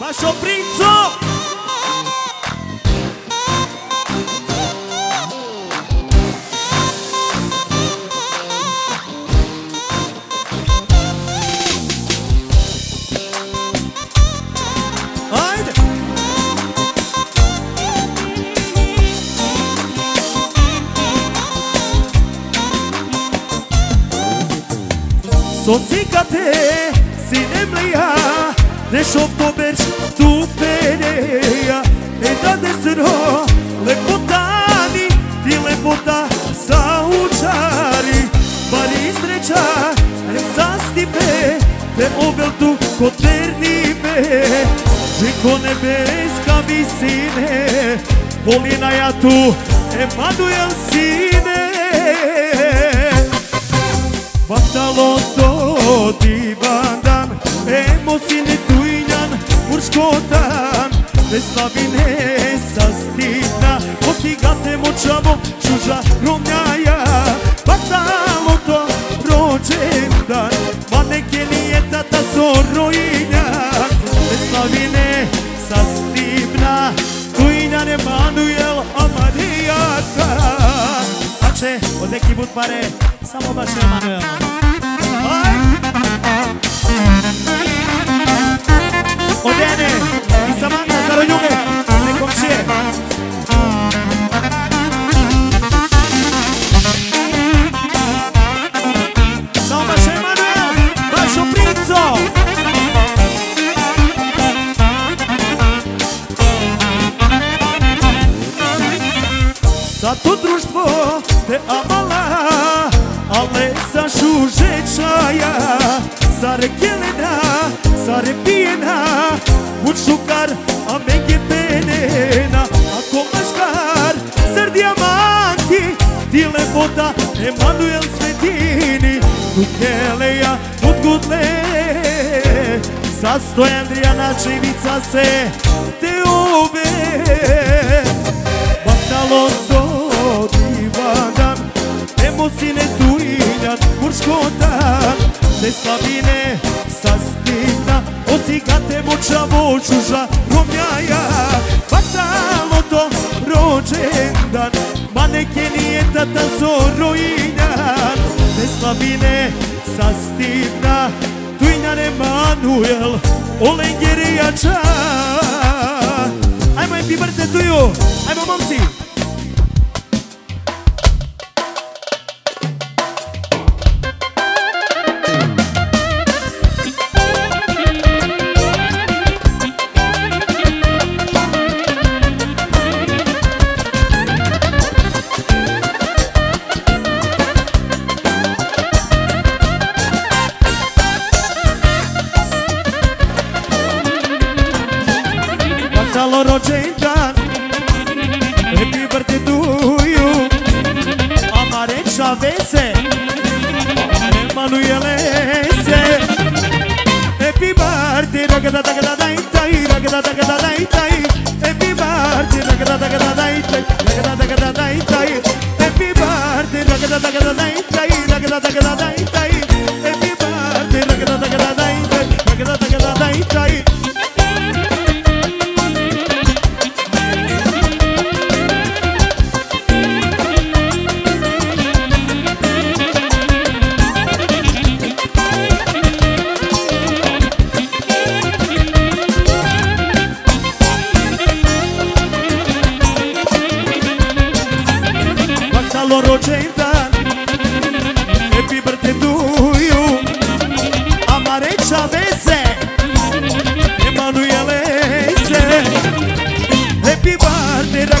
Baixou Prinzo! Sosika te sinemlia de șoptoberci tu pereia, e da de sro, lepotani, ti lepota sa učari, bari sreća, em sastipe, te obel tu koternipe, Žiko nebeska visine, volina ja tu, Emanuel sine, Bahtalo to divandan škotan Bez slavine sa stidna Postigate moćavo čuža romnjaja Pa tamo to prođem dan Ma li je tata zorojina Bez slavine sa stidna Dujna ne manujel amarijata A će od neki put pare Samo baš Emanuel Aj! Aj! Za to društvo te amala Ale sa šužečaja Zare kelena, zare pijena Mučukar, a menge penena. Ako maškar, zar dijamanti Ti lepota, Emanuel Svetini Tu keleja, odgudle Sastojan Drijana Čivica se te ove divadan Emocine tuinjan Urškotan Te slavine sastivna Osigate močavo čuža Romnjaja Bahtalo to rođendan Ma neke nije tata zorojinjan Te slavine sastivna Tuinjan Emanuel Olengerijača Ajmo birthday to you. Ajmo momci Dai tai Ragada dagada dai tai Bahtalo rođendan Happy birthday to you Amare Chavese Emanuele se Happy birthday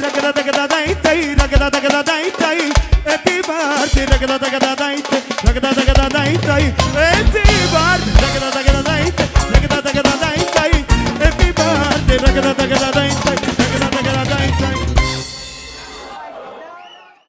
birthday, ragada. Happy birthday.